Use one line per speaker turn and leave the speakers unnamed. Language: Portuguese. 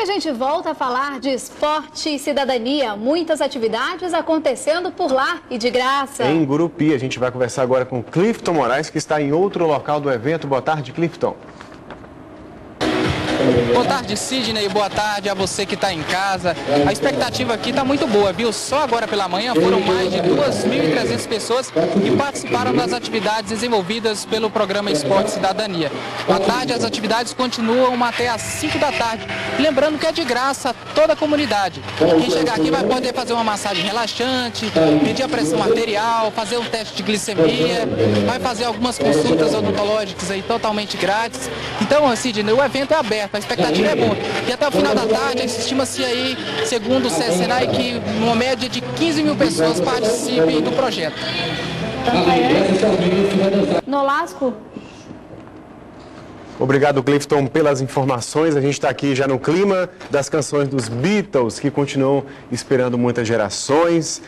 A gente volta a falar de esporte e cidadania. Muitas atividades acontecendo por lá e de graça.
Em Gurupi, a gente vai conversar agora com Clifton Moraes, que está em outro local do evento. Boa tarde, Clifton.
Boa tarde, Sidney. Boa tarde a você que está em casa. A expectativa aqui está muito boa, viu? Só agora pela manhã foram mais de 2.300 pessoas que participaram das atividades desenvolvidas pelo programa Esporte Cidadania. À tarde, as atividades continuam até às 5 da tarde. Lembrando que é de graça toda a comunidade. Quem chegar aqui vai poder fazer uma massagem relaxante, medir a pressão arterial, fazer um teste de glicemia, vai fazer algumas consultas odontológicas aí totalmente grátis. Então, Sidney, o evento é aberto expectativa é boa. E até o final da tarde, estima-se aí, segundo o CSNAI, que uma média de 15 mil pessoas participem do projeto.
Nolasco?
Obrigado, Clifton, pelas informações. A gente está aqui já no clima das canções dos Beatles, que continuam esperando muitas gerações.